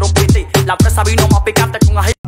un piti. La presa vino más picante con ají.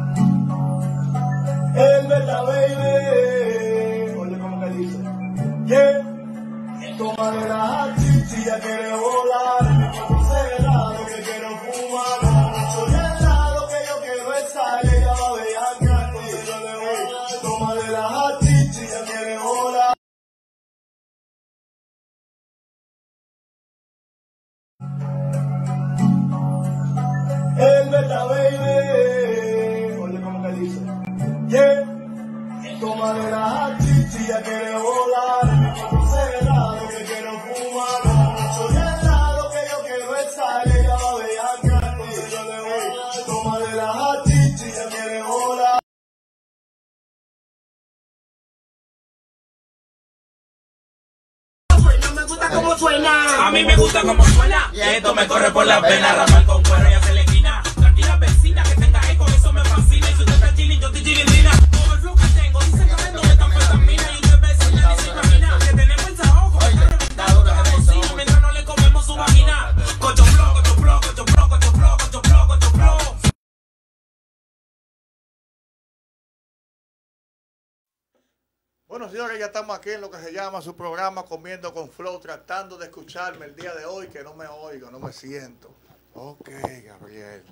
Bueno, señores, ya estamos aquí en lo que se llama su programa Comiendo con Flow, tratando de escucharme el día de hoy, que no me oigo, no me siento. Ok, Gabriel,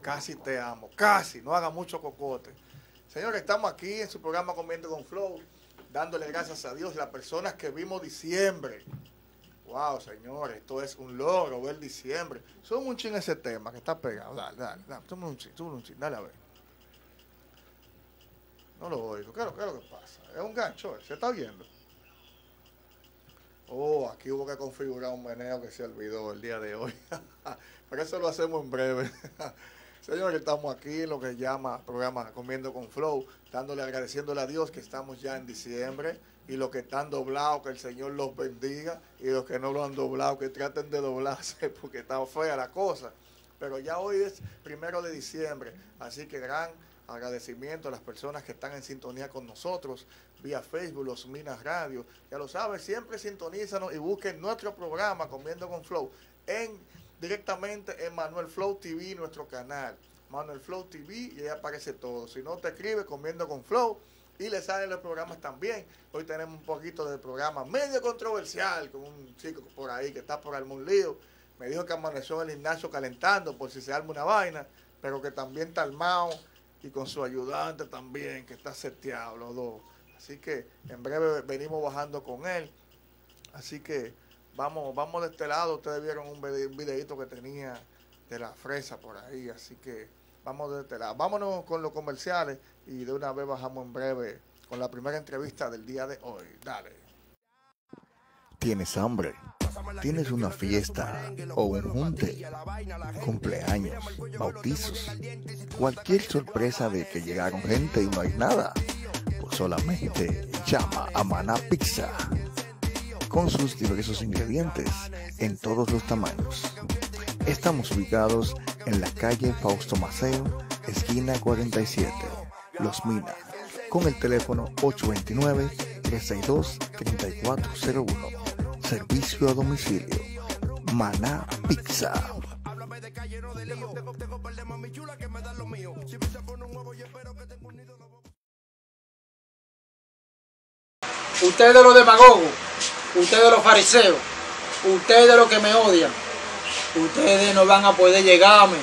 casi te amo, casi, no haga mucho cocote. Señores, estamos aquí en su programa Comiendo con Flow, dándole gracias a Dios, las personas que vimos diciembre. Wow, señores, esto es un logro ver diciembre. Sube un chin ese tema que está pegado. Dale, dale, dale, sube un chin, sube un chin, dale a ver. No lo oigo. ¿Qué es lo, qué lo que pasa? Es un gancho, ¿eh? ¿se está viendo? Oh, aquí hubo que configurar un meneo que se olvidó el día de hoy. Pero eso lo hacemos en breve. Señores, estamos aquí en lo que llama programa Comiendo con Flow, dándole, agradeciéndole a Dios que estamos ya en diciembre y los que están doblados, que el Señor los bendiga y los que no lo han doblado, que traten de doblarse porque está fea la cosa. Pero ya hoy es primero de diciembre, así que gran agradecimiento a las personas que están en sintonía con nosotros vía Facebook, Los Minas Radio. Ya lo saben, siempre sintonízanos y busquen nuestro programa Comiendo con Flow en directamente en Manuel Flow TV, nuestro canal. Manuel Flow TV y ahí aparece todo. Si no te escribe Comiendo con Flow y le salen los programas también. Hoy tenemos un poquito de programa medio controversial con un chico por ahí que está por un lío. Me dijo que amaneció en el gimnasio calentando por si se arma una vaina, pero que también está armado y con su ayudante también, que está seteado los dos. Así que en breve venimos bajando con él. Así que vamos, vamos de este lado. Ustedes vieron un, vide- un videito que tenía de la fresa por ahí. Así que vamos de este lado. Vámonos con los comerciales y de una vez bajamos en breve con la primera entrevista del día de hoy. Dale. ¿Tienes hambre? ¿Tienes una fiesta o un junte? Cumpleaños, bautizos, cualquier sorpresa de que llegaron gente y no hay nada. Pues solamente llama a Maná Pizza con sus diversos ingredientes en todos los tamaños. Estamos ubicados en la calle Fausto Maceo, esquina 47, Los Minas, con el teléfono 829-362-3401. Servicio a domicilio. Maná Pizza. Ustedes los demagogos, ustedes los fariseos, ustedes los que me odian, ustedes no van a poder llegarme,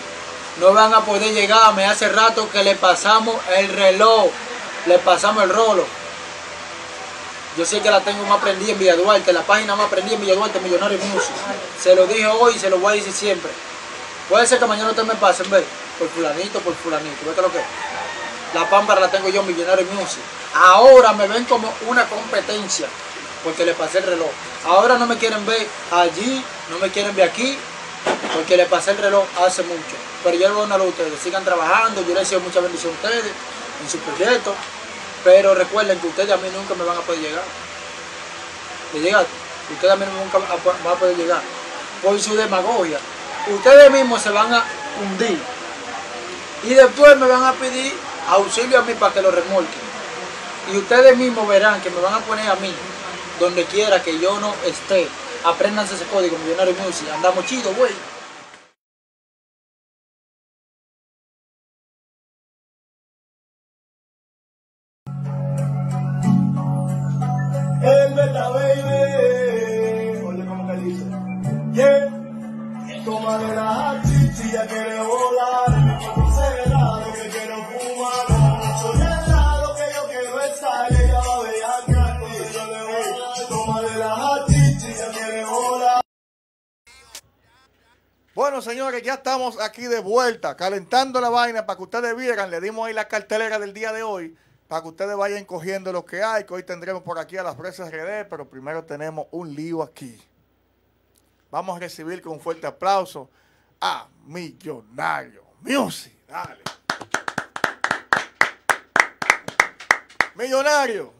no van a poder llegarme. Hace rato que le pasamos el reloj, le pasamos el rolo. Yo sé que la tengo más prendida en Villa Duarte, la página más prendida en Villa Duarte, Millonario Music. Se lo dije hoy y se lo voy a decir siempre. Puede ser que mañana ustedes me pasen, ve, por fulanito, por fulanito, ¿ves qué es lo que es? La pámpara la tengo yo, Millonario Music. Ahora me ven como una competencia, porque le pasé el reloj. Ahora no me quieren ver allí, no me quieren ver aquí, porque le pasé el reloj hace mucho. Pero yo le voy a ustedes, sigan trabajando, yo les deseo mucha bendición a ustedes en su proyecto. Pero recuerden que ustedes a mí nunca me van a poder llegar. ¿Le llegaste? Ustedes a mí nunca van a poder llegar. Por su demagogia. Ustedes mismos se van a hundir. Y después me van a pedir auxilio a mí para que lo remolquen. Y ustedes mismos verán que me van a poner a mí, donde quiera que yo no esté. Apréndanse ese código, Millonario Music. Andamos chido, güey. Ya quiere volar. Será lo que quiero fumar. Lado que yo quiero estar. Ella va a yo le voy. Toma de la ya quiere. Bueno, señores, ya estamos aquí de vuelta, calentando la vaina para que ustedes vieran. Le dimos ahí la cartelera del día de hoy, para que ustedes vayan cogiendo lo que hay, que hoy tendremos por aquí a las fresas RD, pero primero tenemos un lío aquí. Vamos a recibir con un fuerte aplauso a Millonario Music. Dale. Millonario,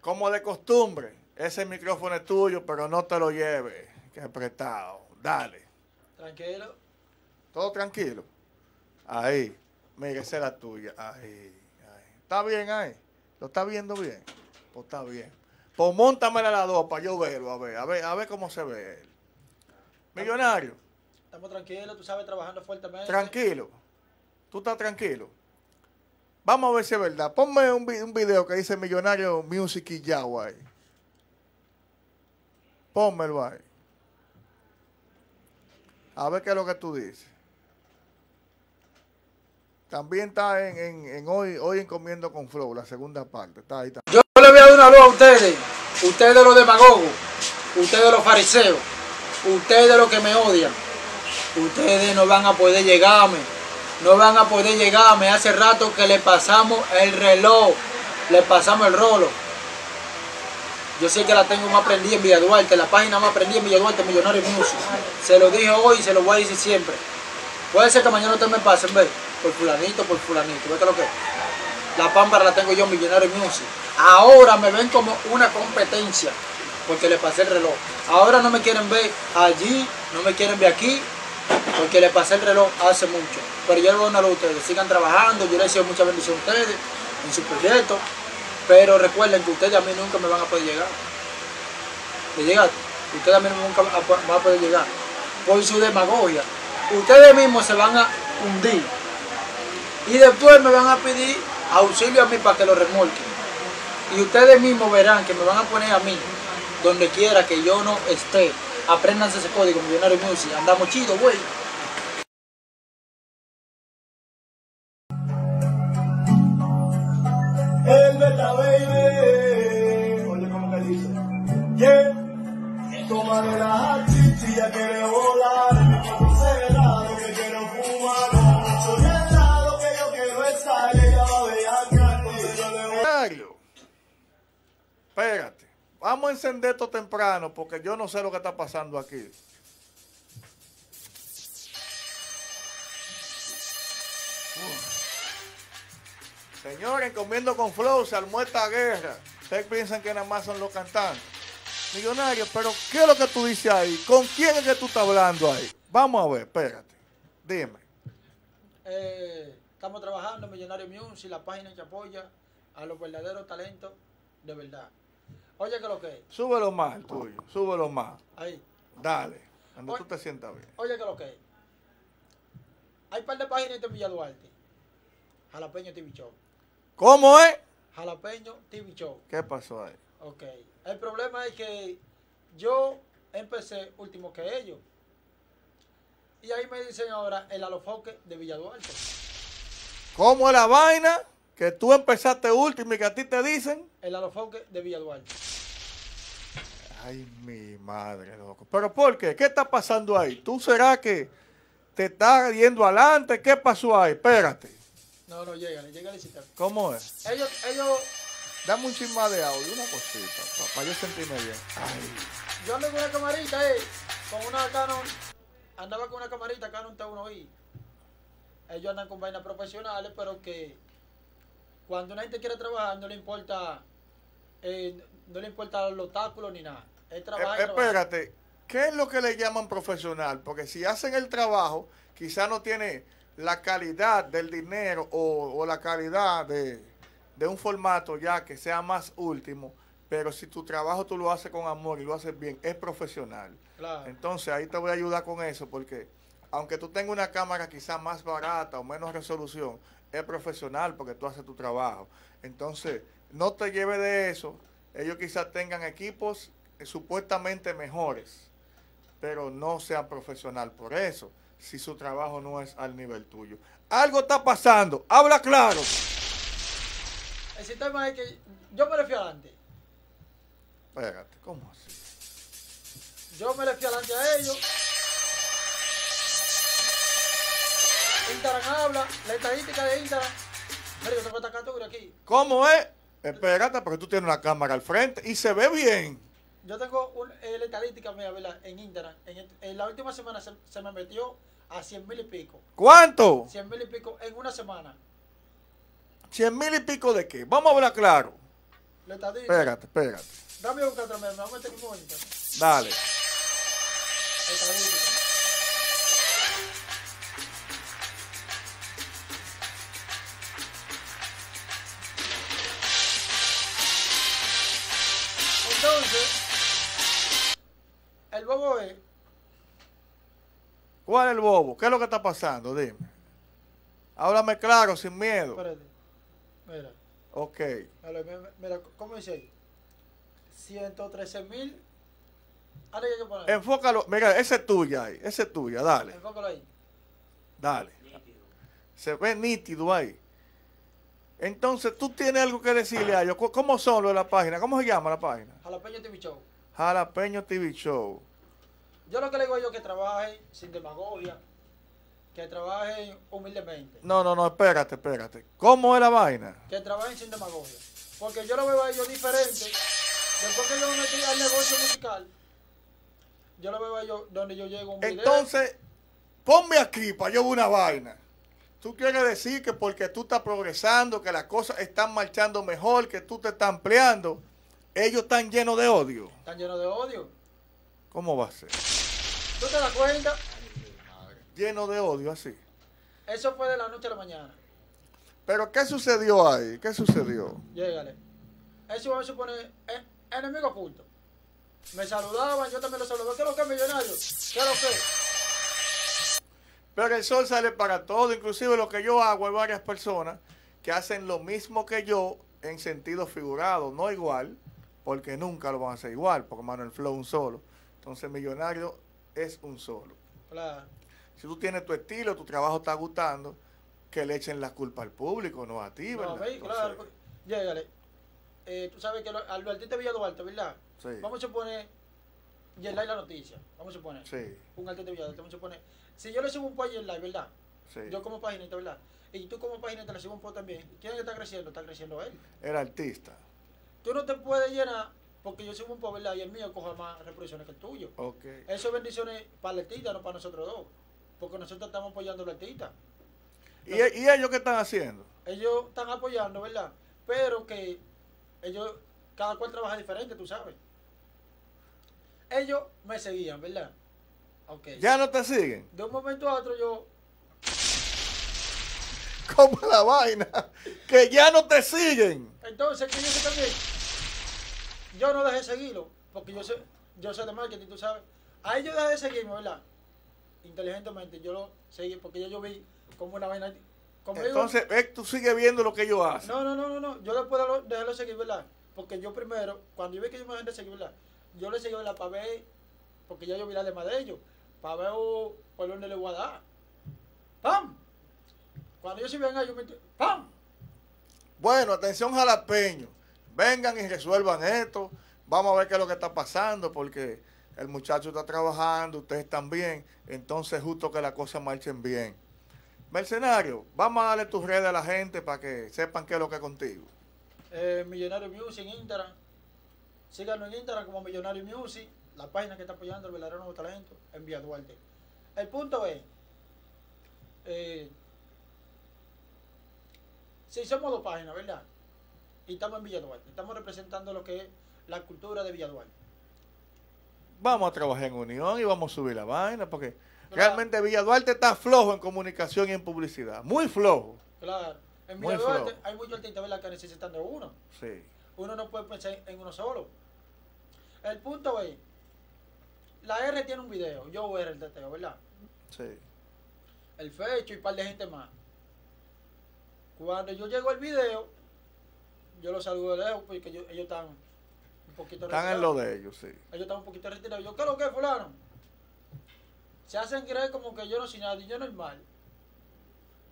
como de costumbre, ese micrófono es tuyo, pero no te lo lleves, que es prestado. Dale. Tranquilo. ¿Todo tranquilo? Ahí. Mira, esa es la tuya. Ahí, ahí. ¿Está bien ahí? ¿Lo está viendo bien? Pues está bien. Pues montamela la dos para yo verlo, a ver, a ver, a ver cómo se ve él. Millonario, Estamos tranquilos, tú sabes, trabajando fuertemente. tranquilo. ¿Tú estás tranquilo? Vamos a ver si es verdad. Ponme un, un video que dice Millonario Music y Yahweh. ahí. Pónmelo ahí. A ver qué es lo que tú dices. También está en, en- en hoy, hoy en Comiendo con Flow, la segunda parte. Está ahí también. Yo le voy a dar una luz a ustedes. Ustedes los demagogos. Ustedes los fariseos. Ustedes los que me odian. Ustedes no van a poder llegarme. No van a poder llegarme. Hace rato que le pasamos el reloj. Le pasamos el rolo. Yo sé que la tengo más prendida en Villa Duarte. La página más prendida en Villa Duarte, Millonario Music. Se lo dije hoy y se lo voy a decir siempre. Puede ser que mañana ustedes me pasen, ve. Por fulanito, por fulanito. ¿Ves lo que? La pámpara la tengo yo, Millonario Music. Ahora me ven como una competencia, porque le pasé el reloj. Ahora no me quieren ver allí, no me quieren ver aquí, porque le pasé el reloj hace mucho. Pero yo les voy a dar a ustedes, sigan trabajando, yo les deseo mucha bendición a ustedes en su proyecto. Pero recuerden que ustedes a mí nunca me van a poder llegar. ¿Le llegaste? Ustedes a mí nunca van a poder llegar. Por su demagogia. Ustedes mismos se van a hundir. Y después me van a pedir auxilio a mí para que lo remolquen. Y ustedes mismos verán que me van a poner a mí donde quiera que yo no esté. Apréndanse ese código, Millonario Music. Andamos chido, güey. El verdad, baby. Oye, ¿cómo que dice? Yeah. Toma de la chichi, ya Vamos a encender esto temprano porque yo no sé lo que está pasando aquí. Uf. Señores, comiendo con flow, se armó esta guerra. Ustedes piensan que nada más son los cantantes. Millonario, pero ¿qué es lo que tú dices ahí? ¿Con quién es que tú estás hablando ahí? Vamos a ver, espérate. Dime. Eh, estamos trabajando en Millonario Music, la página que apoya a los verdaderos talentos de verdad. Oye, que lo que es. Súbelo más, el tuyo. Súbelo más. Ahí. Dale. Oye. tú te sientas bien. Oye, que lo que es. Hay un par de páginas en Villa Duarte. Jalapeño TV Show. ¿Cómo es? Jalapeño TV Show. ¿Qué pasó ahí? Ok. El problema es que yo empecé último que ellos. Y ahí me dicen ahora el alofoque de Villa Duarte. ¿Cómo es la vaina? Que tú empezaste último y que a ti te dicen. El alofoque de Villa Duarte. Ay, mi madre, loco. ¿Pero por qué? ¿Qué está pasando ahí? ¿Tú será que te estás yendo adelante? ¿Qué pasó ahí? Espérate. No, no, llega, llega el sistema. ¿Cómo es? Ellos, ellos, Dame un chisma de audio, una cosita, para yo sentirme bien. Ay, yo ando con una camarita, eh, con una Canon, andaba con una camarita Canon T1i. Ellos andan con vainas profesionales, pero que cuando una gente quiere trabajar no le importa, eh, no le importa los obstáculos ni nada. Es trabajar. Eh, espérate, ¿qué es lo que le llaman profesional? Porque si hacen el trabajo, quizá no tiene la calidad del dinero o, o la calidad de, de un formato ya que sea más último, pero si tu trabajo tú lo haces con amor y lo haces bien, es profesional. Claro. Entonces ahí te voy a ayudar con eso porque aunque tú tengas una cámara quizá más barata o menos resolución, es profesional porque tú haces tu trabajo. Entonces, no te lleves de eso. Ellos quizás tengan equipos eh, supuestamente mejores, pero no sean profesional por eso, si su trabajo no es al nivel tuyo. Algo está pasando, habla claro. El sistema es que yo me fui adelante. Espérate, ¿cómo así? Yo me fui adelante a ellos. Instagram habla, la estadística de Instagram. Mira, yo tengo esta captura aquí. ¿Cómo es? Espérate, porque tú tienes una cámara al frente y se ve bien. Yo tengo un, eh, la estadística mía, ¿verdad? En Instagram. En, el- en la última semana se, se me metió a 100 mil y pico. ¿Cuánto? 100 mil y pico en una semana. ¿Cien mil y pico de qué? Vamos a hablar claro. La estadística. Espérate, espérate. Dame un me voy a meter en. Dale. La estadística. Bobo es, ¿Cuál es el bobo? ¿Qué es lo que está pasando? Dime. Háblame claro, sin miedo. espérate, mira, Ok. mira, mira, ¿cómo dice ahí? 113 mil. Ahora hay que poner. Enfócalo. Mira, esa es tuya ahí. Esa es tuya. Dale. Enfócalo ahí. Dale. Se ve nítido ahí. Entonces, tú tienes algo que decirle a ellos. ¿Cómo- ¿Cómo son los de la página? ¿Cómo se llama la página? Jalapeño TV Show. Jalapeño TV Show. Yo lo que le digo yo es que trabajen sin demagogia, que trabajen humildemente, No, no, no, espérate, espérate. ¿Cómo es la vaina? que trabajen sin demagogia. Porque yo lo veo a ellos diferente. Después que yo me metí al negocio musical, yo lo veo a ellos donde yo llego a un video. Entonces, ponme aquí para yo ver una vaina. Tú quieres decir que porque tú estás progresando, que las cosas están marchando mejor, que tú te estás ampliando, ellos están llenos de odio. Están llenos de odio. ¿Cómo va a ser? ¿Tú te das cuenta? Lleno de odio así. Eso fue de la noche a la mañana. Pero ¿qué sucedió ahí? ¿Qué sucedió? Llégale. Eso vamos a suponer eh, enemigo oculto. Me saludaban, yo también los saludaba. ¿Qué es lo que es millonario? ¿Qué es lo que es? Pero el sol sale para todo, inclusive lo que yo hago, hay varias personas que hacen lo mismo que yo en sentido figurado, no igual, porque nunca lo van a hacer igual, porque Manuel Flow un solo. Entonces millonario es un solo. Claro. Si tú tienes tu estilo, tu trabajo está gustando, que le echen la culpa al público, no a ti, No, ¿verdad? ve, Entonces, claro. Llégale. Eh, tú sabes que lo- al artista Villa Duarte, ¿verdad? Sí. Vamos a suponer. Y el live la noticia. Vamos a suponer. Sí, Un artista Villa Duarte. Vamos a suponer. Si yo le subo un post en live, ¿verdad? sí. Yo como paginita, ¿verdad? Y tú como paginita le subo un post también. ¿Quién está creciendo? Está creciendo él. Era artista. Tú no te puedes llenar porque yo subo un ¿verdad? Y el mío coja más reproducciones que el tuyo. Ok. Eso es bendiciones para el artista, no para nosotros dos. Porque nosotros estamos apoyando al artista. ¿Y, y ellos qué están haciendo? Ellos están apoyando, ¿verdad? Pero que ellos, cada cual trabaja diferente, tú sabes. Ellos me seguían, ¿verdad? Ok. ¿Ya no te siguen? De un momento a otro yo, ¿Cómo es la vaina? Que ya no te siguen. entonces, que yo también, yo no dejé de seguirlo, porque yo sé, yo sé de marketing, tú sabes. A ellos dejé de seguirme, ¿verdad? Inteligentemente, yo lo seguí, porque ya yo vi como una vaina, conmigo. Entonces, eh, tú sigues viendo lo que ellos hacen. No, no, no, no, no. Yo después de lo- dejarlo de seguir, ¿verdad? Porque yo primero, cuando yo vi que yo me dejé de seguir, ¿verdad? Yo le seguí, ¿verdad? Para ver, porque ya yo vi la lema de ellos, para ver por dónde le voy a dar. ¡Pam! Cuando yo sí venga, yo me... ¡Pam! Bueno, atención jalapeño. Vengan y resuelvan esto. Vamos a ver qué es lo que está pasando porque el muchacho está trabajando, ustedes también. Entonces justo que las cosas marchen bien. Mercenario, vamos a darle tus redes a la gente para que sepan qué es lo que es contigo. Eh, Millonario Music en Instagram. Síganlo en Instagram como Millonario Music, la página que está apoyando el verdadero nuevo talento en Vía Duarte. El punto es, eh, si somos dos páginas, ¿verdad? Y estamos en Villa Duarte, estamos representando lo que es la cultura de Villa Duarte. Vamos a trabajar en unión y vamos a subir la vaina porque Claro. realmente Villa Duarte está flojo en comunicación y en publicidad. Muy flojo. Claro, en Muy Villa Duarte flojo. hay muchos artistas. Que necesitan de uno. Sí. Uno no puede pensar en uno solo. El punto es, la R tiene un video, yo R el teteo, ¿verdad? Sí. el fecho y un par de gente más. Cuando yo llego al video, yo los saludo de lejos porque ellos están un poquito Están en lo de ellos, sí. Ellos están un poquito retirados. Yo, ¿qué es lo que, fulano? Se hacen creer como que yo no soy nadie, yo normal.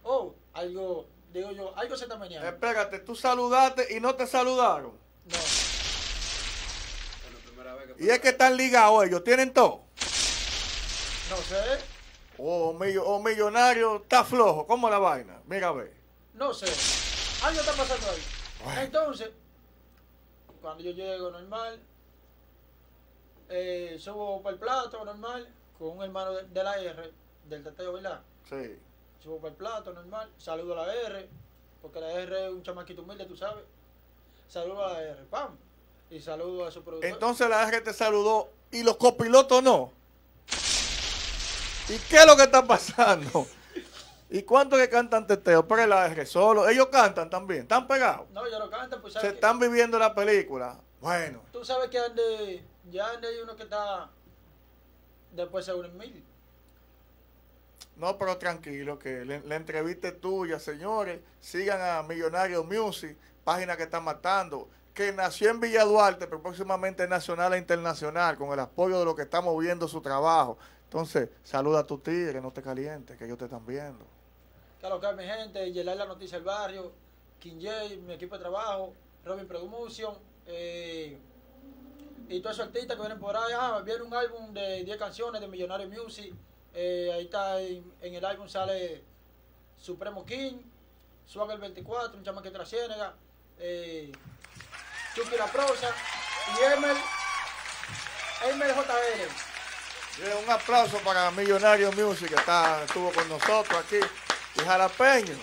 Oh, algo, digo yo, algo se está meneando. Espérate, tú saludaste y no te saludaron. No, Y es que están ligados ellos, tienen todo. no sé, O, millo- o millonario está flojo, ¿cómo la vaina? Mira, a ver. no sé. Algo está pasando ahí. Entonces, cuando yo llego normal, eh, subo para el plato normal, con un hermano de, de la R, del Tateo, ¿verdad? Sí. Subo para el plato normal, saludo a la R, porque la R es un chamaquito humilde, tú sabes. Saludo a la R, pam. Y saludo a su productor. Entonces la R te saludó y los copilotos no. ¿Y qué es lo que está pasando? ¿Y cuántos que cantan teteo? Pero la R solo. Ellos cantan también, están pegados. no, ya lo cantan, pues Se que- están viviendo la película. Bueno, Tú sabes que ande, ya ande hay uno que está, después se unen mil. no, pero tranquilo, que la, la entrevista es tuya, señores. Sigan a Millonario Music, página que está matando. Que nació en Villa Duarte, pero próximamente nacional e internacional, con el apoyo de lo que estamos viendo su trabajo. Entonces, saluda a tu tigre, no te calientes, que ellos te están viendo. Claro que mi gente, Yelar la noticia del barrio, King J, mi equipo de trabajo, Robin Promotion, eh, y todos esos artistas que vienen por ahí. Ah, viene un álbum de 10 canciones de Millonario Music. eh, ahí está, en, el álbum sale Supremo King, Swagger 24, un chamaque de la Ciénaga, eh, Chucky La Prosa y Emel, Emel JL. Bien, un aplauso para Millonario Music, que está, estuvo con nosotros aquí. Y Jalapeño,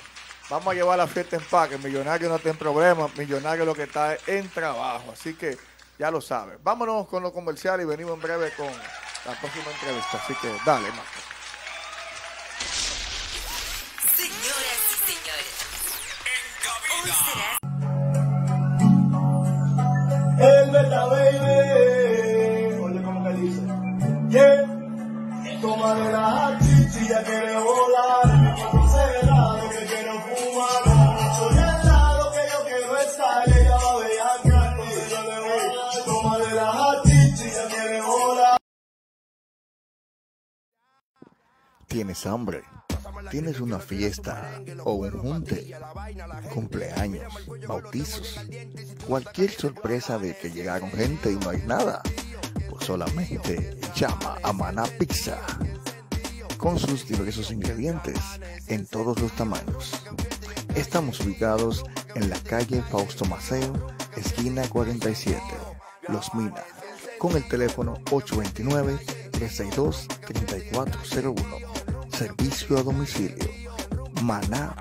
vamos a llevar la fiesta en paz, que Millonario no tiene problemas, Millonario lo que está es en trabajo, así que ya lo sabe. Vámonos con lo comercial y venimos en breve con la próxima entrevista, así que dale, Marco. ¿Tienes hambre? ¿Tienes una fiesta o un junte? Cumpleaños, bautizos, cualquier sorpresa de que llegaron gente y no hay nada. Pues solamente llama a Maná Pizza con sus diversos ingredientes en todos los tamaños. Estamos ubicados en la calle Fausto Maceo, esquina 47, Los Minas, con el teléfono 829-362-3401. Servicio a domicilio. Maná.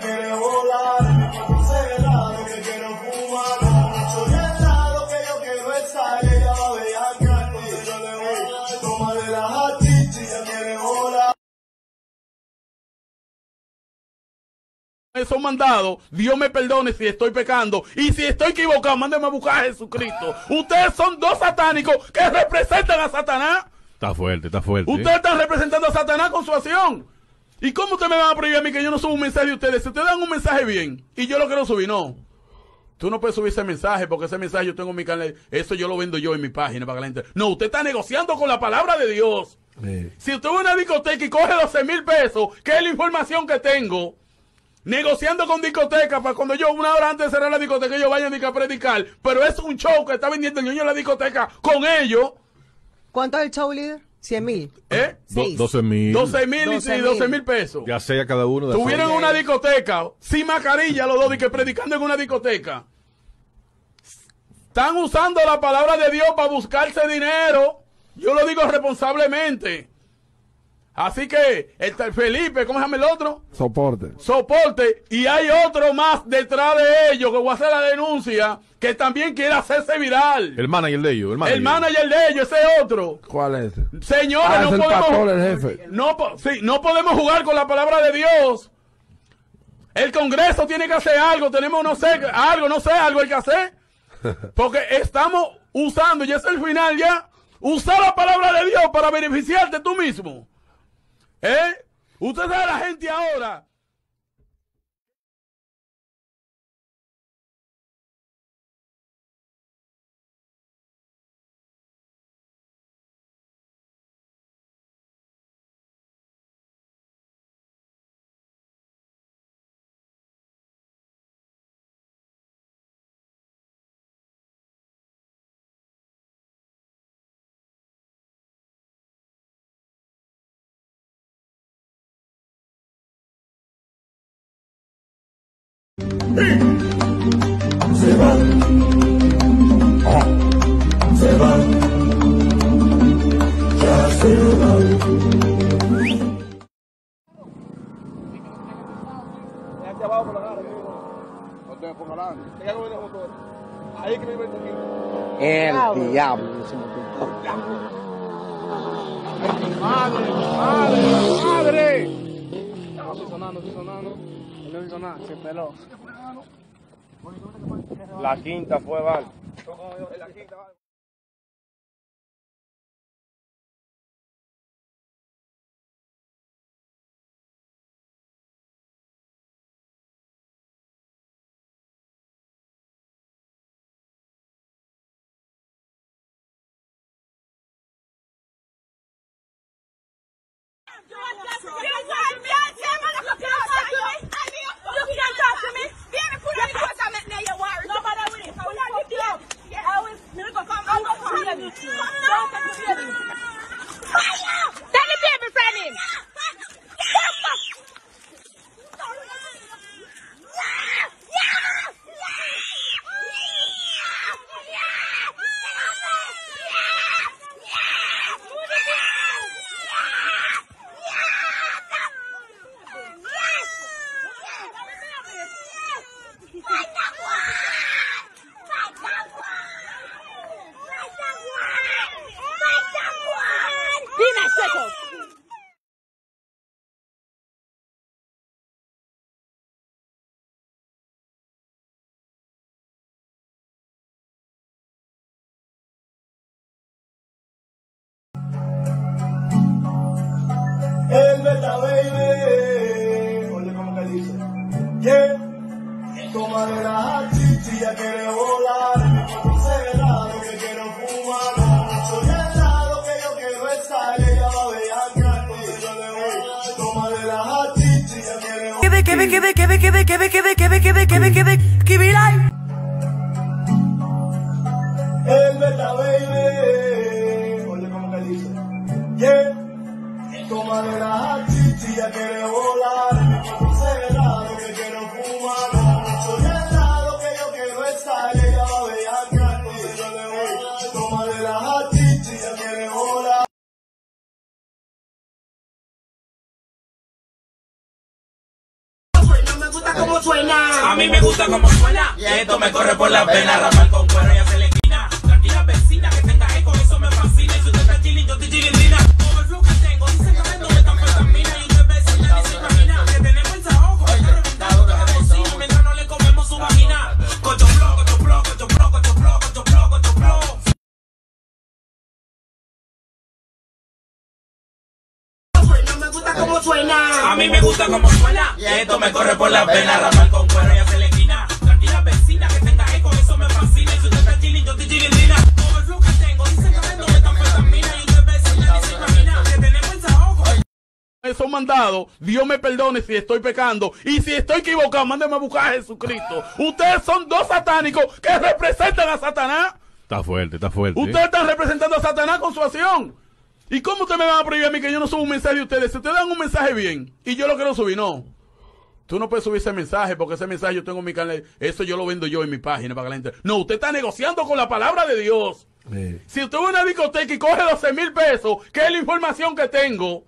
Quiere volar. Ese helado que quiero fumar. Soy el helado que yo quiero estar. Ella va a ver acá. Entonces yo le voy a dar. Toma de la chichi, ya quiere volar. esos mandados, Dios me perdone si estoy pecando y si estoy equivocado, mándeme a buscar a Jesucristo. Ustedes son dos satánicos que representan a Satanás. Está fuerte, está fuerte. Ustedes están representando a Satanás con su acción. ¿Y cómo ustedes me van a prohibir a mí que yo no suba un mensaje de ustedes? Si ustedes dan un mensaje bien y yo lo quiero subir, no. Tú no puedes subir ese mensaje porque ese mensaje yo tengo en mi canal. Eso yo lo vendo yo en mi página para que la gente. No, usted está negociando con la palabra de Dios. Eh, Si usted va a una discoteca y coge 12 mil pesos, que es la información que tengo, negociando con discoteca para cuando yo, una hora antes de cerrar la discoteca, ellos vayan a predicar, pero es un show que está vendiendo el niño en la discoteca con ellos, ¿Cuánto es el show líder? 100 mil. ¿eh? do- Seis. 12 mil. 12 mil y 12.000. 12 mil pesos. Ya sea cada uno de Tuvieron una discoteca sin mascarilla los dos y que predicando en una discoteca. Están usando la palabra de Dios para buscarse dinero. Yo lo digo responsablemente. Así que, el tal Felipe, ¿cómo se llama el otro? Soporte. Soporte. Y hay otro más detrás de ellos que voy a hacer la denuncia que también quiere hacerse viral. El manager de ellos. El manager. El manager de ellos, ese otro. ¿Cuál es? Señores, Ah, no es el podemos. pastor, el jefe. No, po- sí, no podemos jugar con la palabra de Dios. El Congreso tiene que hacer algo. Tenemos, no sé, algo, no sé, algo hay que hacer. Porque estamos usando, ya es el final ya, usar la palabra de Dios para beneficiarte tú mismo. ¿Eh? Usted sabe la gente ahora. El diablo. Madre, madre, madre. No, estoy sonando, estoy sonando. No estoy sonando, se peló. La quinta fue Val. Suena. A mí me gusta como suena. Y esto me corre por las venas. Ramal con cuero suena. A mí me gusta como suena. Y esto me corre por las venas. Ramal con cuero y hace la esquina. Tranquila vecina que tenga eco, eso me fascina. Y si usted está chilling, yo estoy chilindrina. Todo el flow que tengo, dicen que vendo metanfetamina. Y usted vecina ni se imagina. Que tenemos el saojo. Esos mandados, Dios me perdone si estoy pecando. Y si estoy equivocado, mándeme a buscar a Jesucristo. Ustedes son dos satánicos que representan a Satanás. Está fuerte, está fuerte. Ustedes están representando a Satanás con su acción. ¿Y cómo ustedes me van a prohibir a mí que yo no suba un mensaje de ustedes? Si ustedes dan un mensaje bien y yo lo quiero subir, no. Tú no puedes subir ese mensaje porque ese mensaje yo tengo en mi canal. Eso yo lo vendo yo en mi página para que la gente. No, usted está negociando con la palabra de Dios. Si usted va a una discoteca y coge 12 mil pesos, que es la información que tengo,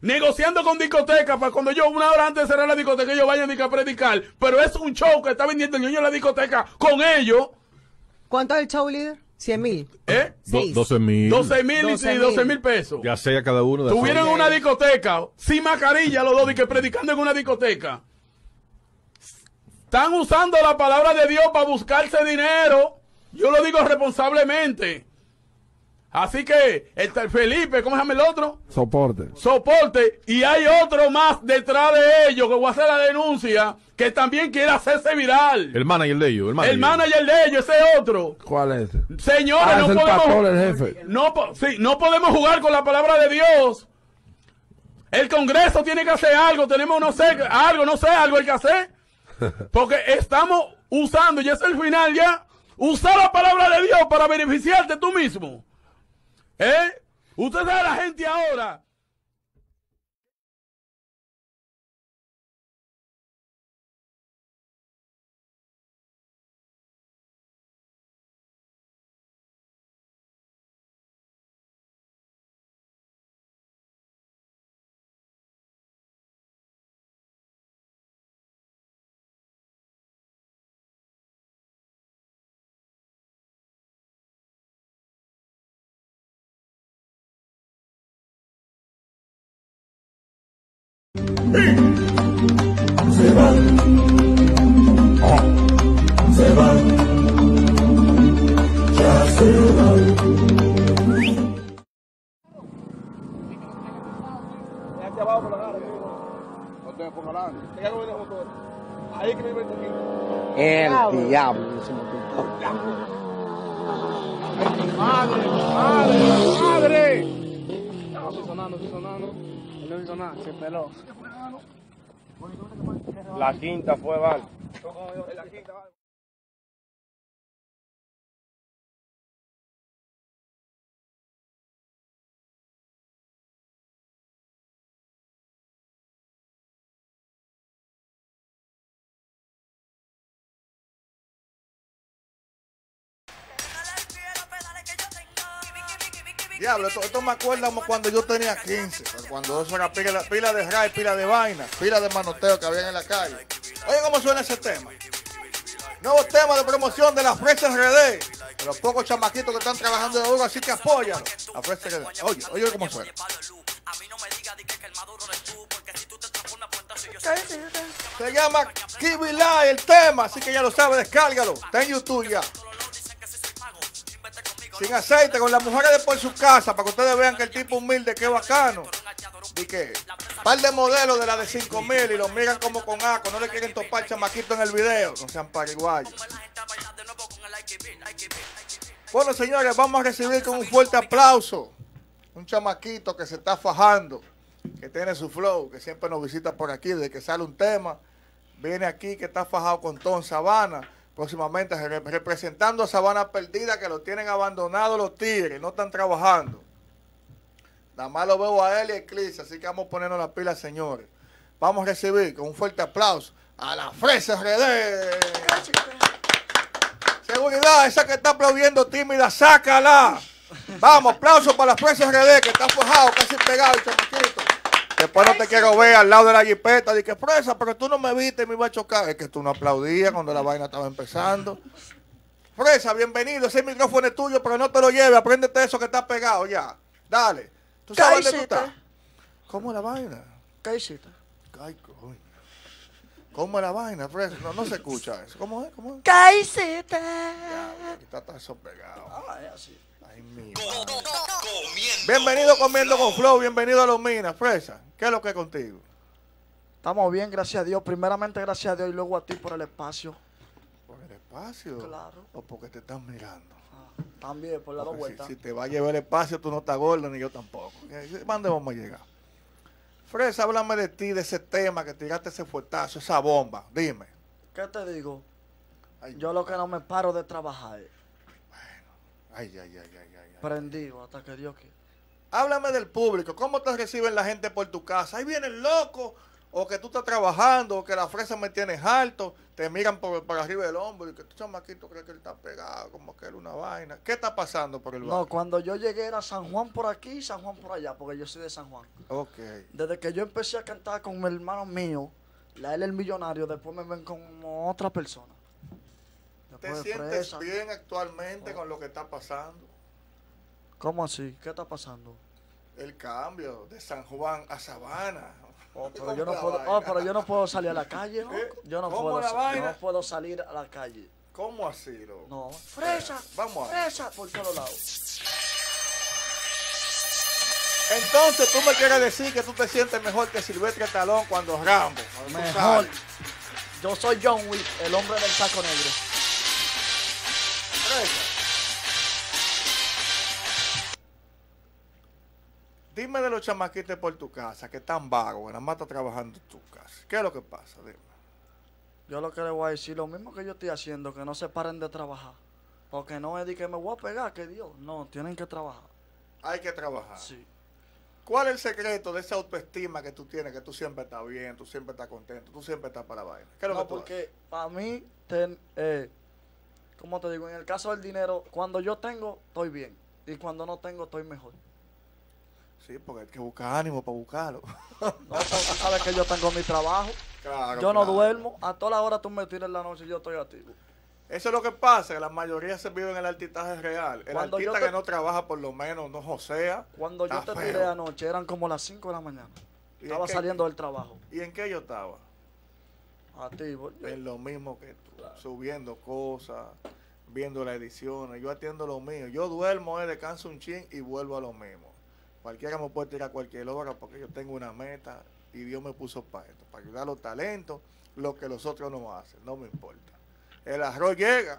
negociando con discotecas para cuando yo una hora antes de cerrar la discoteca ellos vayan a predicar, pero es un show que está vendiendo el niño en la discoteca con ellos. ¿Cuánto es el show líder? 100 mil. ¿Eh? Do- 12 mil. 12 mil y 12 12 mil pesos. Ya sea cada uno de Tuvieron una discoteca sin mascarilla los dos y que predicando en una discoteca. Están usando la palabra de Dios para buscarse dinero. Yo lo digo responsablemente. Así que el tal Felipe, ¿cómo se llama el otro? Soporte. Soporte. Y hay otro más detrás de ellos que voy a hacer la denuncia que también quiere hacerse viral. El manager de ellos. El manager. El manager de ellos, ese otro. ¿Cuál es ese? Señores, Ah, no es el podemos. pastor, el jefe. No, sí, no podemos jugar con la palabra de Dios. El Congreso tiene que hacer algo. Tenemos, no sé, algo, no sé, algo hay que hacer. Porque estamos usando, ya es el final ya, usar la palabra de Dios para beneficiarte tú mismo. ¿Eh? Usted sabe la gente ahora. Se van. Se van. Ya se van. Hacia abajo por la cara, no te pongo adelante. Tenga que ver el motor. Ahí que me. El diablo madre, madre. No, estoy sonando, estoy sonando. Se peló. La quinta fue Val. Diablo, esto, esto me acuerda como cuando yo tenía 15. pero Cuando eso era pila, pila de ray, pila de vaina, pila de manoteo que había en la calle. Oye, ¿cómo suena ese tema? Nuevo tema de promoción de la Fresa RD. De los pocos chamaquitos que están trabajando de duro, así que apóyalo. La Fresa RD. Oye, oye cómo suena. Se llama Kiwi Live el tema, así que ya lo sabe, descárgalo. Está en YouTube ya. Sin aceite, con las mujeres de por su casa, para que ustedes vean que el tipo humilde, qué bacano. Y que par de modelos de la de 5 mil y los miran como con aco, no le quieren topar chamaquito en el video, no sean pariguayos. Bueno, señores, vamos a recibir con un fuerte aplauso un chamaquito que se está fajando, que tiene su flow, que siempre nos visita por aquí, desde que sale un tema, viene aquí que está fajado con Ton Sabana, próximamente re- representando a Sabana Perdida, que lo tienen abandonado los tigres, no están trabajando. Nada más lo veo a él y a Eclipse, así que vamos a ponernos las pilas, señores. Vamos a recibir con un fuerte aplauso a la Fresa RD. Seguridad, esa que está aplaudiendo tímida, sácala. Vamos, aplauso para la Fresa RD, que está fajado, casi pegado chamaquito. Después no te quiero ver al lado de la jipeta. Dije, Fresa, pero tú no me viste y me iba a chocar. Es que tú no aplaudías cuando la vaina estaba empezando. Fresa, bienvenido. Ese micrófono es tuyo, pero no te lo lleves. Apréndete eso que está pegado ya. Dale. ¿Tú ¿Qué sabes dónde tú estás? ¿Cómo es la vaina? ¿Qué hiciste? Ay, coño. ¿Cómo es la vaina, Fresa? No, no se escucha eso. ¿Cómo es? ¿Cómo es? ¿Qué hiciste? Aquí está todo eso pegado. Ay, Bienvenido comiendo con Flow. Bienvenido a los Minas, Fresa. ¿Qué es lo que es contigo? Estamos bien, gracias a Dios. Primeramente, gracias a Dios y luego a ti por el espacio. ¿Por el espacio? Claro. ¿O porque te están mirando? También, por las dos si, te va a llevar el espacio, tú no estás gordo, ni yo tampoco. ¿Qué- ¿Dónde vamos a llegar? Fresa, háblame de ti, de ese tema que tiraste ese fuetazo, esa bomba. Dime. ¿Qué te digo? Yo lo que no me paro de trabajar. Ay, ay, ay, ay, ay. Prendido hasta que Dios quiera. Háblame del público. ¿Cómo te reciben la gente por tu casa? Ahí viene el loco. o que tú estás trabajando, o que la fresa me tienes alto, te miran por, por arriba del hombro y que tu chamaquito cree que él está pegado, como que él una vaina. ¿Qué está pasando por el No, barrio? cuando yo llegué era San Juan por aquí y San Juan por allá, porque yo soy de San Juan. Ok. Desde que yo empecé a cantar con mi hermano mío, la él el millonario, después me ven como otra persona. ¿Te sientes fresa. bien actualmente con lo que está pasando? ¿Cómo así? ¿Qué está pasando? El cambio de San Juan a Sabana. Oh, pero yo no puedo, oh, pero yo no puedo salir a la calle, ¿no? Yo no ¿Cómo puedo, vaina? no puedo salir a la calle. ¿Cómo así, loco? No, fresa, Vamos a ver. fresa por todos lados. Entonces tú me quieres decir que tú te sientes mejor que Silvestre Talón cuando Rambo. Mejor. Yo soy John Wick, el hombre del saco negro. Dime de los chamaquitos por tu casa que están vagos, que nada más están trabajando en tu casa. ¿Qué es lo que pasa? Dime. Yo lo que le voy a decir, lo mismo que yo estoy haciendo, que no se paren de trabajar. Porque no es de que me voy a pegar, que Dios. No, tienen que trabajar. Hay que trabajar. Sí. ¿Cuál es el secreto de esa autoestima que tú tienes, que tú siempre estás bien, tú siempre estás contento, tú siempre estás para la vaina? ¿Qué es lo que porque para mí, ten, eh, como te digo, en el caso del dinero, cuando yo tengo, estoy bien. Y cuando no tengo, estoy mejor. Sí, porque hay que buscar ánimo para buscarlo. No, tú sabes que yo tengo mi trabajo. Claro, yo no claro. duermo. A toda la hora tú me tiras en la noche y yo estoy activo. Eso es lo que pasa, que la mayoría se vive en el altitaje real. El Cuando yo artista te- que no trabaja por lo menos no josea. Cuando yo te feo. tiré anoche, eran como las 5 de la mañana. ¿Y en Estaba qué- saliendo del trabajo. ¿Y en qué yo estaba? Activo. En lo mismo que tú, subiendo cosas, viendo las ediciones. Yo atiendo lo mío. Yo duermo, eh, descanso un chin y vuelvo a lo mismo. Cualquiera me puede tirar cualquier hora porque yo tengo una meta y Dios me puso para esto, para ayudar a los talentos, lo que los otros no hacen, no me importa. El arroz llega.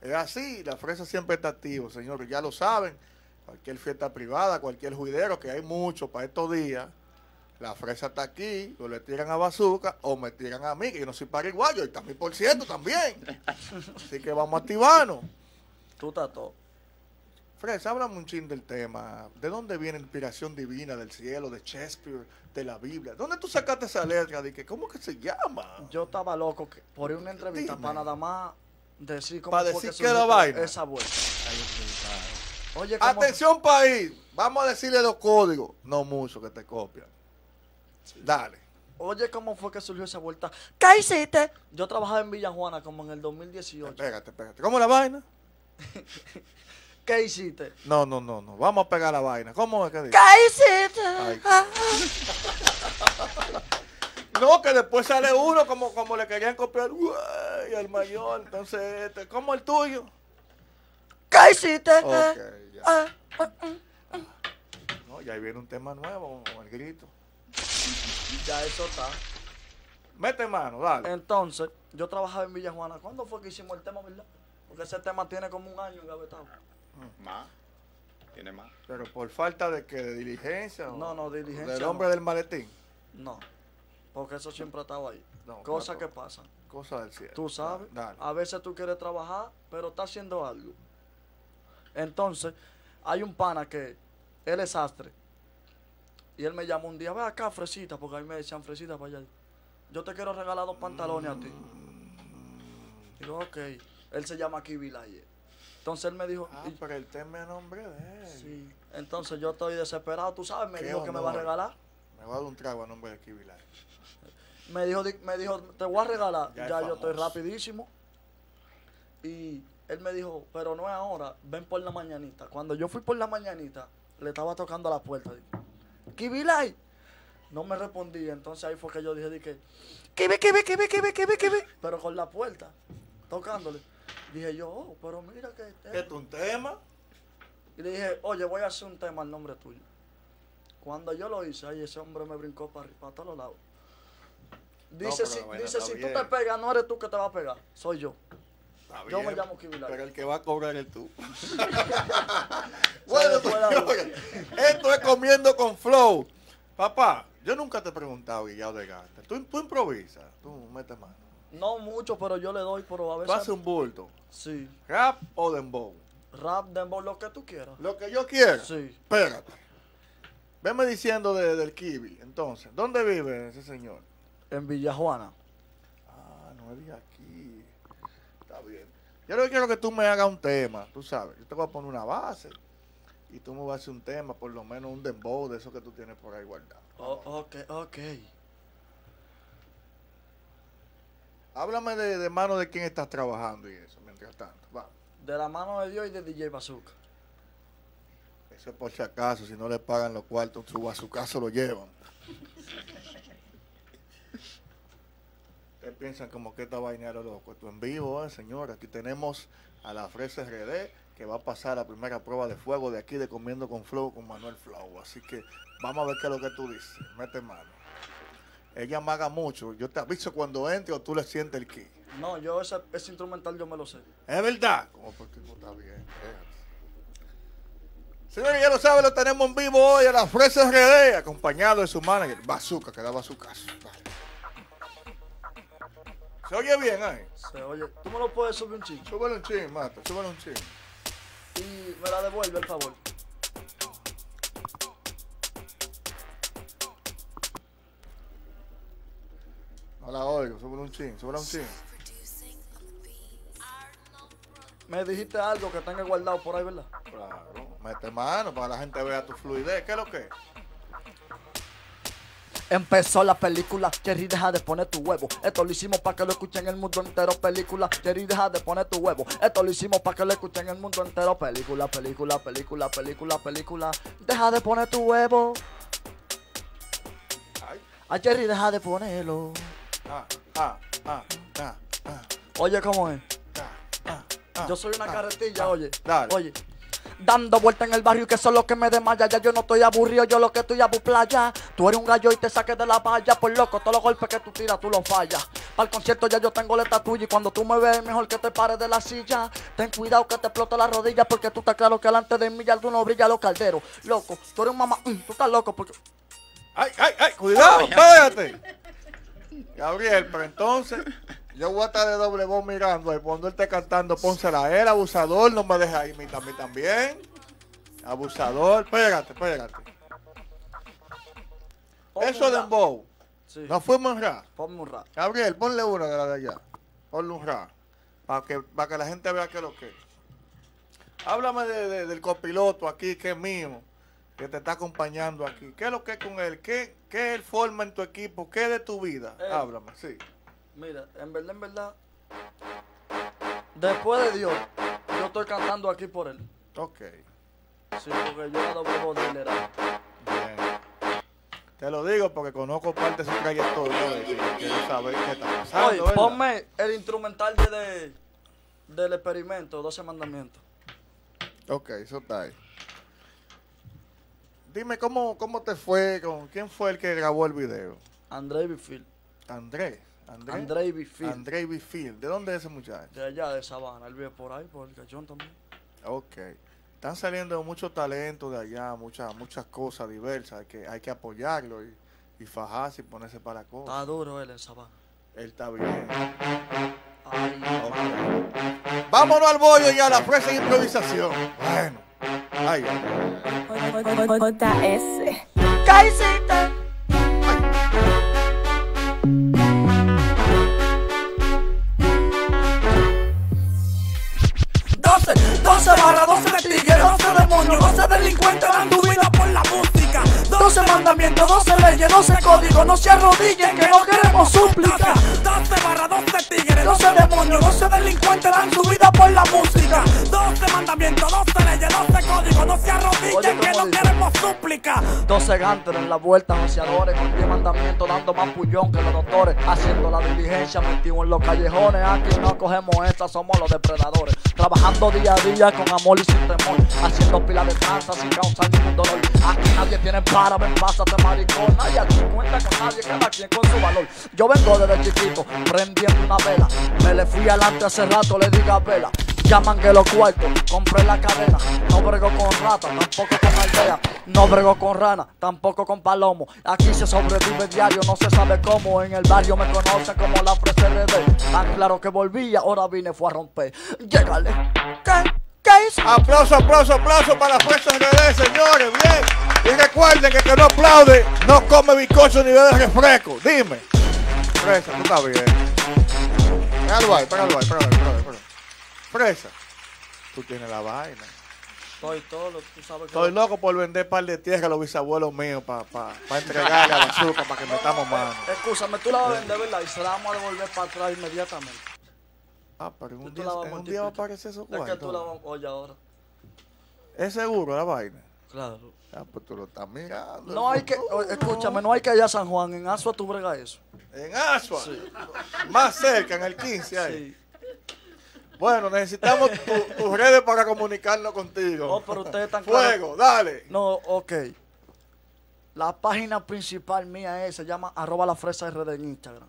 Es así, la fresa siempre está activo, señores, ya lo saben. Cualquier fiesta privada, cualquier juidero, que hay mucho para estos días, la fresa está aquí, o le tiran a bazooka, o me tiran a mí, que yo no soy paraguayo, y está mi por ciento también. Así que vamos a activarnos. Tú estás todo. Fresa, háblame un chin del tema. ¿De dónde viene la inspiración divina del cielo, de Shakespeare, de la Biblia? ¿Dónde tú sacaste esa letra? De que, ¿Cómo que se llama? Yo estaba loco que- por ir a una entrevista Dime. para nada más decir cómo Para fue decir que la surgió vaina. esa vuelta. Oye, ¿cómo- Atención país, vamos a decirle los códigos. No mucho que te copian. Dale. Oye, ¿cómo fue que surgió esa vuelta? ¿Qué hiciste? Yo trabajaba en Villa Juana como en el 2018. Espérate, espérate. ¿Cómo la vaina? ¿Qué hiciste? No, no, no, no. Vamos a pegar la vaina. ¿Cómo es que dice? ¿Qué hiciste? No, que después sale uno como, como le querían copiar uy, al mayor. Entonces, este, ¿cómo el tuyo? ¿Qué hiciste? Ok, ya. Ah, No, ya ahí viene un tema nuevo con el grito. Ya eso está. Mete mano, dale. Entonces, yo trabajaba en Villa Juana. ¿Cuándo fue que hicimos el tema, verdad? Porque ese tema tiene como un año engavetado. Más. Tiene más. Pero por falta de que de diligencia. o No, no, diligencia Del no. hombre del maletín. No, porque eso siempre ha estado ahí. No, Cosas que pasan. Cosa del cielo. Tú sabes, Dale. a veces tú quieres trabajar, pero está haciendo algo. Entonces, hay un pana que él es sastre. Y él me llamó un día, ve acá, fresita, porque a mí me decían fresita para allá. Yo te quiero regalar dos pantalones a ti. Digo, ok. Él se llama Kivilaye. Entonces él me dijo, Ah, pero el tema es a nombre de él. sí. Entonces yo estoy desesperado, tú sabes, me dijo que me va a regalar. Me va a dar un trago a nombre de Kivilay. Me dijo, di- me dijo, te voy a regalar. Ya yo estoy rapidísimo. Y él me dijo, pero no es ahora, ven por la mañanita. Cuando yo fui por la mañanita, le estaba tocando a la puerta. Kibilay. No me respondía, entonces ahí fue que yo dije, dije, Kibi, Kibi, Kibi, Kibi, Kibi, Kibi. Pero con la puerta, tocándole. Dije yo, oh, pero mira que... ¿Esto es un tema? Y le dije, oye, voy a hacer un tema al nombre tuyo. Cuando yo lo hice, ahí ese hombre me brincó para, todos lados. Dice, si, dice si tú te pegas, no eres tú que te vas a pegar, soy yo. Está Yo me llamo Kivilay. Pero el que va a cobrar es tú. Bueno, señores, esto es comiendo con flow. Papá, yo nunca te he preguntado, Guillado de Gata. ¿Tú, tú improvisas, tú metes mano. No mucho, pero yo le doy, pero a Tú veces... haces un bulto. Sí. ¿Rap o dembow? Rap, dembow, lo que tú quieras. Lo que yo quiera. Sí. Espérate. Veme diciendo de- del Kiwi, entonces. ¿Dónde vive ese señor? En Villajuana. Ah, no es de aquí. Está bien. Yo lo que quiero que tú me hagas un tema, tú sabes. Yo te voy a poner una base y tú me vas a hacer un tema, por lo menos un dembow de eso que tú tienes por ahí guardado. Oh, ok, ok. Háblame de, de mano de quién estás trabajando y eso, mientras tanto. Va. De la mano de Dios y de DJ Bazooka. Eso es por si acaso, si no le pagan los cuartos, su, a su casa lo llevan. Ustedes piensan como que esta vaina era loco. Esto en vivo, eh, señor. Aquí tenemos a la Fresa RD que va a pasar la primera prueba de fuego de aquí de Comiendo con Flow con Manuel Flow. Así que vamos a ver qué es lo que tú dices. Mete mano. Ella maga mucho. Yo te aviso cuando entre o tú le sientes el ki. No, yo ese, ese instrumental yo me lo sé. Es verdad. Como porque no está bien. Señores, ya lo saben, lo tenemos en vivo hoy a la Fresa RD, acompañado de su manager, Bazooka, que daba su caso. ¿Se oye bien ahí? Se oye. ¿Tú me lo puedes subir un chico? Súbelo un ching, mata, súbelo un ching. Y me la devuelve, el favor. La oigo, un un. Me dijiste algo que tenga guardado por ahí, ¿verdad? Claro, mete mano para que la gente vea tu fluidez. ¿Qué es lo que es? Empezó la película, Jerry deja de poner tu huevo. Esto lo hicimos para que lo escuchen el mundo entero. Película, Jerry deja de poner tu huevo. Esto lo hicimos para que lo escuchen el mundo entero. Película, película, película, película, película. Deja de poner tu huevo. A Jerry deja de ponerlo. Oye, ¿cómo es? Yo soy una carretilla, oye. Dale. Oye. Dando vuelta en el barrio que eso es lo que me desmaya. Ya yo no estoy aburrido, yo lo que estoy a playa. Tú eres un gallo y te saques de la valla. Por loco, todos los golpes que tú tiras, tú los fallas. Para el concierto ya yo tengo letra tuya. Y cuando tú me ves, mejor que te pares de la silla. Ten cuidado que te explota la rodilla. Porque tú estás claro que delante de mí ya tú no brilla los calderos. Loco, tú eres un mamá. mm, tú estás loco porque. ¡Ay, ay, ay! ¡Cuidado! ¡Espérate! Gabriel, pero entonces yo voy a estar de doble voz mirando ahí. Cuando él esté cantando, pónsela a él, abusador, no me dejes ahí a mí también. Abusador, espérate, espérate. Eso de. Sí. No fuimos en rap. Ponme un rap. Gabriel, ponle una de la de allá. Ponle un rap. Para que, para que la gente vea que es lo que es. Háblame de- de- del copiloto aquí, que es mío, que te está acompañando aquí. ¿Qué es lo que es con él? ¿Qué, qué él forma en tu equipo? ¿Qué es de tu vida? Él. Háblame, sí. Mira, en verdad, en verdad. Después de Dios, yo estoy cantando aquí por él. Ok. Sí, porque yo de él era. Bien. Te lo digo porque conozco parte de su trayectoria quiero saber qué está pasando. Oye, ¿verdad? ponme el instrumental de, de- del experimento, 12 mandamientos. Ok, eso está ahí. Dime, ¿cómo, cómo te fue? Con, ¿Quién fue el que grabó el video? André Bifield. Andrés. André. André Bifield. André Bifield. ¿De dónde es ese muchacho? De allá de Sabana, él vive por ahí, por el cachón también. Ok. Están saliendo muchos talentos de allá, muchas muchas cosas diversas. Hay que, hay que apoyarlo y, y fajarse y ponerse para la cosa. Está duro él en Sabana. Él está bien. Ay. Vámonos al bollo ya, la fresa de improvisación. Bueno. Ay, ay, JS. ¿Qué hiciste? 12, 12 barra 12 de tigre, 12 demonios, 12 delincuentes dando vida por la música. 12 mandamientos, 12 leyes, 12 códigos, no se arrodillen que no queremos súplica. 12 barra 12 tigres, 12 demonios, 12 delincuentes dan su vida por la música. 12 mandamientos, 12 leyes, 12 códigos, no se arrodillen que ¿cómo no queremos súplica. 12 gánteros en la vuelta, anunciadores con 10 mandamientos, dando más pullón que los doctores, haciendo la diligencia, metidos en los callejones. Aquí no cogemos esta, somos los depredadores. Trabajando día a día con amor y sin temor, haciendo pila de tranza sin causar ningún dolor. Aquí nadie tiene para, ven, pásate maricón. Nadie aquí cuenta con nadie, cada quien con su valor. Yo vengo desde chiquito, prendiendo una vela. Me le fui adelante hace rato, le diga vela. Llaman que los cuartos, compré la cadena. No brego con rata, tampoco con aldea. No brego con rana, tampoco con palomo. Aquí se sobrevive diario, no se sabe cómo. En el barrio me conocen como la fresa RD. Tan claro que volví, ahora vine, fue a romper. Llégale. ¿Qué? ¿Qué eso? Aplauso, aplauso, aplauso para fuerzas RD, señores. Bien. Y recuerden que el que no aplaude no come bizcocho ni bebe refresco. Dime. Fresa, tú estás bien. Pégalo ahí, pégalo ahí, pégalo ahí, pégalo ahí. Fresa, tú tienes la vaina. Estoy todo, lo- tú sabes que... Estoy loco por vender par de tierra a los bisabuelos míos para pa, pa entregarle al azúcar para que metamos mano. Escúchame, tú la vas a vender, ¿verdad? Y se la vamos a devolver para atrás inmediatamente. Ah, pero en un día, la vas a en un día va a aparecer esos Es que tú la cuartos. vamos... Oye, ahora. ¿Es seguro la vaina? Claro. Ah, pues tú lo estás mirando. No hay que... Escúchame, no hay que ir a San Juan. En Asua tú bregas eso. En Asua. Más cerca, en el 15 ahí. Bueno, necesitamos tu- tus redes para comunicarnos contigo. No, pero ustedes están Fuego, dale. No, ok. La página principal mía es, se llama arroba la fresa RD en Instagram.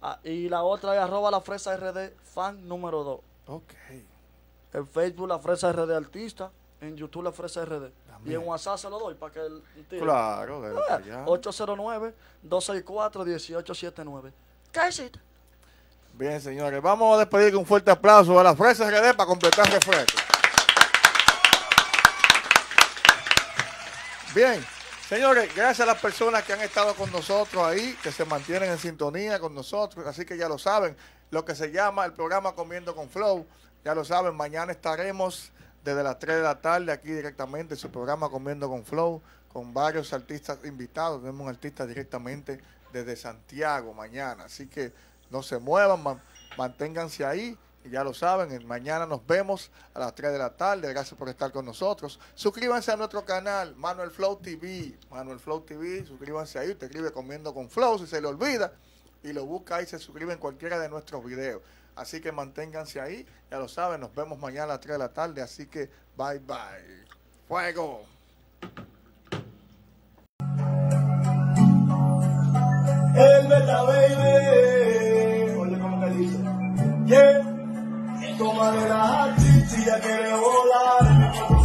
Ah, y la otra es arroba la fresa RD fan número 2. Ok. En Facebook la fresa RD artista, en YouTube la fresa RD. Y en WhatsApp se lo doy para que el tire. Claro, para allá. 809-264-1879. ¿Qué hiciste? Bien, señores, vamos a despedir con un fuerte aplauso a las fresas RD para completar el refresco. Bien, señores, gracias a las personas que han estado con nosotros ahí, que se mantienen en sintonía con nosotros, así que ya lo saben, lo que se llama el programa Comiendo con Flow, ya lo saben, mañana estaremos desde las 3 de la tarde aquí directamente en su programa Comiendo con Flow, con varios artistas invitados, tenemos un artista directamente desde Santiago mañana, así que no se muevan, man- manténganse ahí. Y ya lo saben, mañana nos vemos a las 3 de la tarde. Gracias por estar con nosotros. Suscríbanse a nuestro canal, Manuel Flow TV. Manuel Flow TV, suscríbanse ahí. Usted escribe comiendo con Flow si se le olvida. Y lo busca ahí, se suscribe en cualquiera de nuestros videos. Así que manténganse ahí. Ya lo saben, nos vemos mañana a las 3 de la tarde. Así que bye bye. Fuego. El beta baby. Oye, ¿cómo que dice? Yeah. Toma de la chichi, ya quiere volar.